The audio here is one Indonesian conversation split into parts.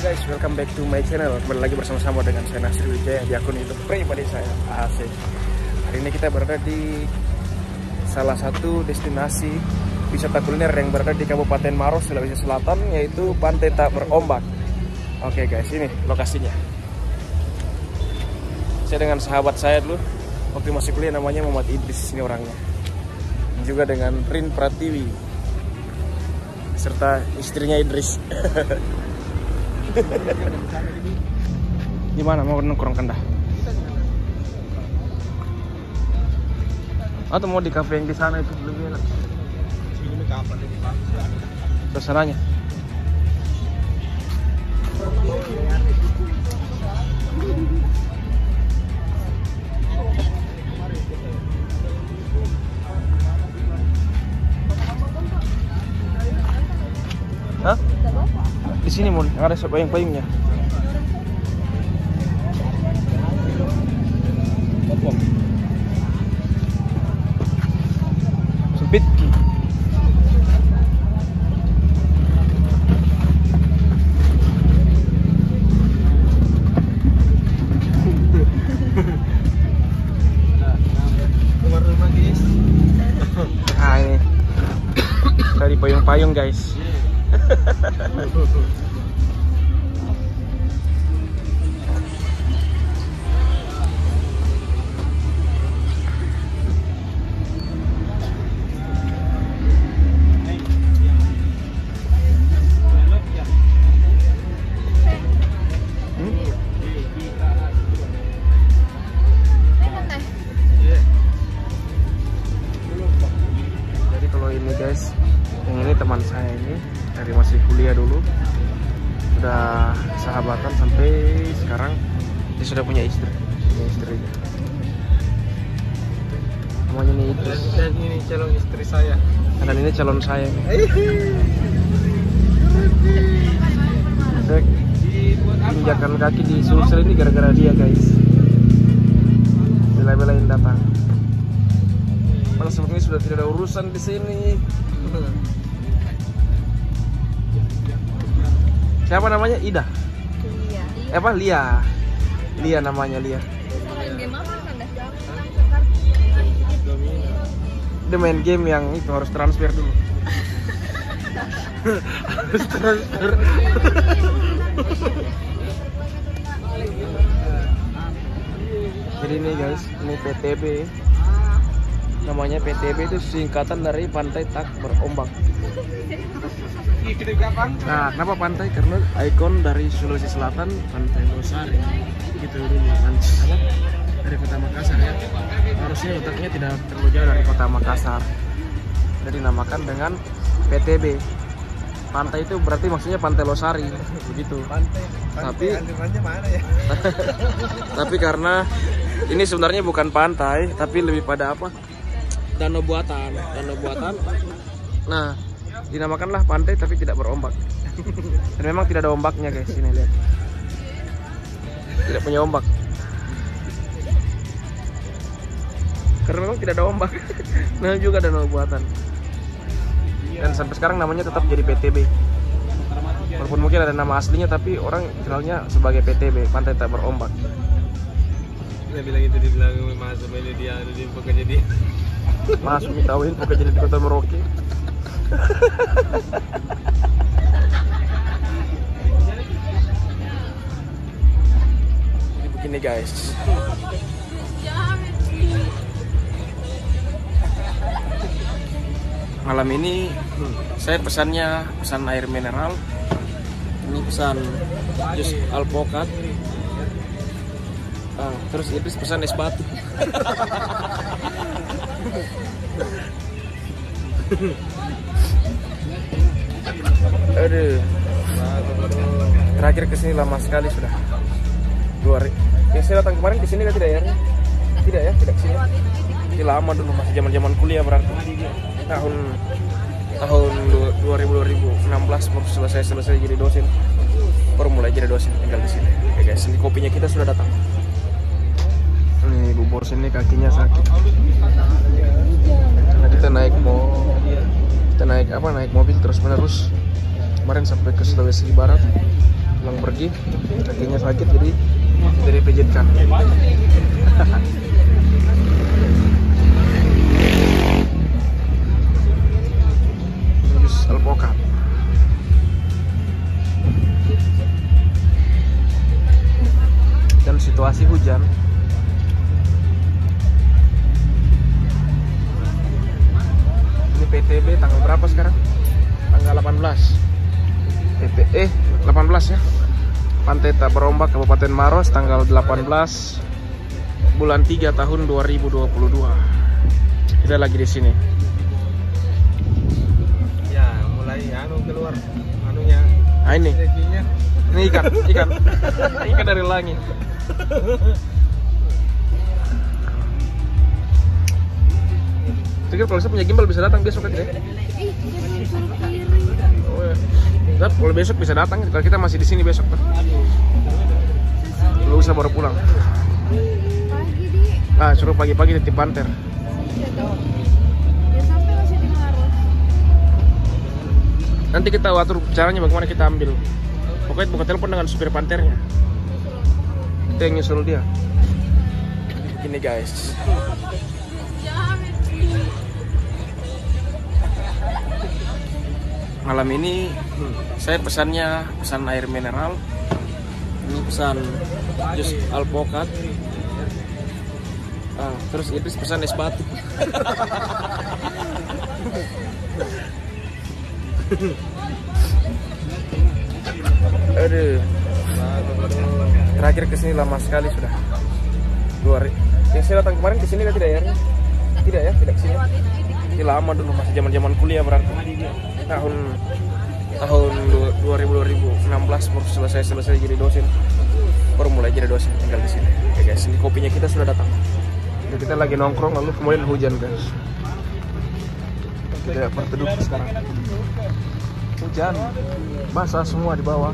guys, welcome back to my channel. Kembali lagi bersama-sama dengan saya Nasir Wijaya Di akun youtube pribadi saya, AAC Hari ini kita berada di salah satu destinasi wisata kuliner yang berada di Kabupaten Maros, Sulawesi Selatan Yaitu Pantai Tak Berombak. Oke guys, ini lokasinya. Saya dengan sahabat saya dulu Waktu masih kuliah namanya Muhammad Idris, ini orangnya. Dan juga dengan Rin Pratiwi serta istrinya Idris. Gimana mau nongkrong kendah? Atau mau di kafe yang di sana itu lebih enak? Suasananya. Di sini mun, ada payung-payungnya. Sempit. Ah ini. Tadi payung-payung guys. sudah punya istri, punya istri. Namanya ini Idris. Dan ini calon istri saya. Dan ini calon saya. nih. Saya injakan kaki di Sulsel ini gara-gara dia guys. Bela-belain datang. Malah sebenarnya sudah tidak ada urusan di sini. Siapa namanya? Ida. Iya. Eh, apa? Lia. Lia namanya Lia. Dia main game yang itu harus transfer dulu. harus transfer. Jadi ini guys, ini PTB. Namanya PTB itu singkatan dari Pantai Tak Berombak. Nah, kenapa pantai? Karena ikon dari Sulawesi Selatan, Pantai Losari. Gitu dulu, apa? Dari kota Makassar ya. Harusnya letaknya tidak terlalu jauh dari kota Makassar. Jadi dinamakan dengan PTB. Pantai itu berarti maksudnya Pantai Losari, begitu. Pantai. Tapi mana ya? tapi karena ini sebenarnya bukan pantai, tapi lebih pada apa? Danau buatan, danau buatan. Nah, dinamakanlah pantai tapi tidak berombak. Dan memang tidak ada ombaknya guys, ini lihat. Tidak punya ombak. Karena memang tidak ada ombak. Nah, juga danau buatan. Dan sampai sekarang namanya tetap jadi PTB. Walaupun mungkin ada nama aslinya tapi orang kenalnya sebagai PTB, pantai tak berombak. Dia bilang itu dibilang masuk ini dia ada di pekerja dia. Mas Mitawin bekerja di kota Merauke. Jadi begini guys. Malam ini saya pesannya pesan air mineral. Ini pesan jus alpukat. Ah, terus Idris pesan es batu. Aduh. Terakhir ke sini lama sekali sudah. Dua hari. Yang saya datang kemarin ke sini kan tidak ya? Tidak ya, tidak ke sini. Ini lama dulu masih zaman zaman kuliah berarti. Tahun tahun 2000 2016 baru selesai selesai jadi dosen. Baru mulai jadi dosen tinggal di sini. Oke guys, ini kopinya kita sudah datang. Nih, Bu Bos ini kakinya sakit. Kita naik mau kita naik apa naik mobil terus menerus kemarin sampai ke Sulawesi Barat pulang pergi kakinya sakit jadi jadi pijitkan Jus alpokat dan situasi hujan ini PTB tanggal berapa sekarang? Tanggal 18 PT eh 18 ya. Pantai Berombak Kabupaten Maros tanggal 18 bulan 3 tahun 2022 kita lagi di sini. Ya, mulai anu keluar anunya. Nah ini. Ini ikan ikan. Ikan dari langit Pikir kalau saya punya gimbal bisa datang besok aja ya? Oh, ya. Tapi kalau besok bisa datang, kalau kita masih di sini besok. Pak. Lu usah baru pulang. Pagi di. Ah, suruh pagi-pagi titip panter. Iya. Ya. Nanti kita atur caranya bagaimana kita ambil. Pokoknya buka telepon dengan supir panternya. Itu yang nyusul dia. Gini guys. Malam ini saya pesannya pesan air mineral. Ini pesan jus alpokat. Ah, terus Idris pesan es batu. Aduh. Terakhir ke sini lama sekali sudah. Dua hari. Yang saya datang kemarin ke sini kan tidak ya? Tidak ya, tidak ke sini. Ini lama dulu masih zaman zaman kuliah berarti. Tahun tahun du- 2000 2016 baru selesai selesai jadi dosen. Baru mulai jadi dosen tinggal di sini. Oke guys, ini kopinya kita sudah datang. Jadi kita lagi nongkrong lalu kemudian hujan guys. Kita berteduh sekarang. Hujan, basah semua di bawah.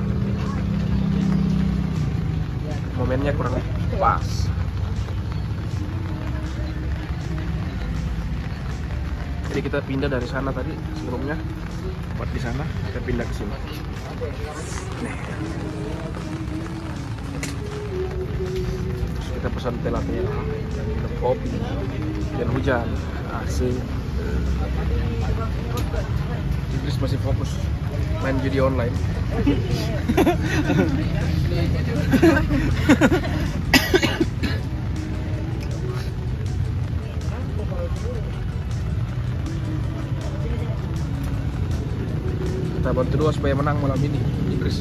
Momennya kurang pas. Jadi kita pindah dari sana tadi sebelumnya buat di sana kita pindah ke sini. Terus kita pesan dan minum kopi dan hujan asik. Idris masih fokus main judi online. bantu dua supaya menang malam ini, Idris.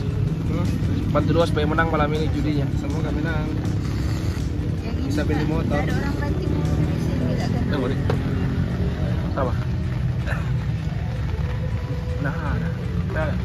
Bantu dua supaya menang malam ini judinya. Semoga menang. Bisa beli motor. Ada orang ranting di sini tidak kan? Tunggu nih. Apa? Nah, ada. Nah, ada.